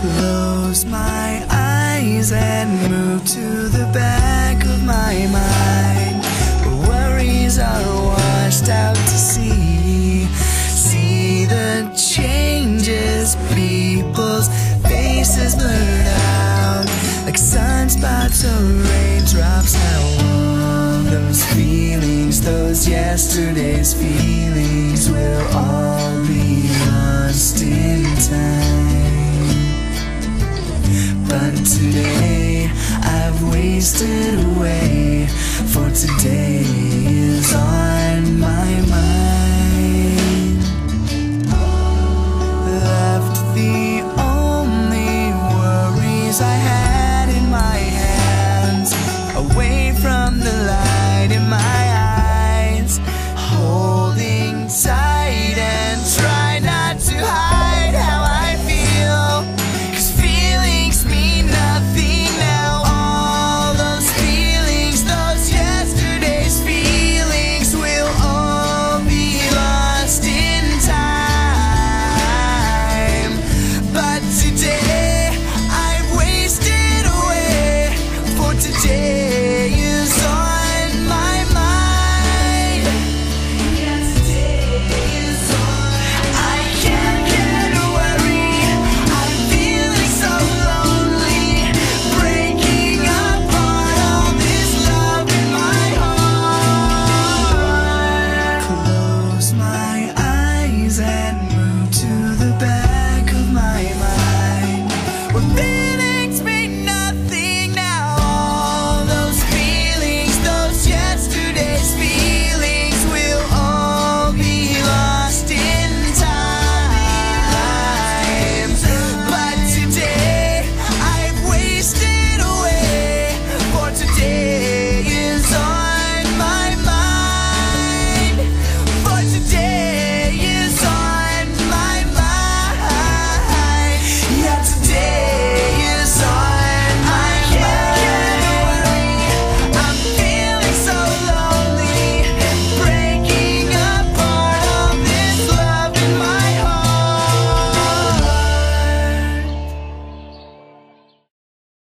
Close my eyes and move to the back of my mind. Where Worries are washed out to sea. See the changes, people's faces blurred out. Like sunspots or raindrops Now all those feelings, those yesterday's feelings Will all be lost in time.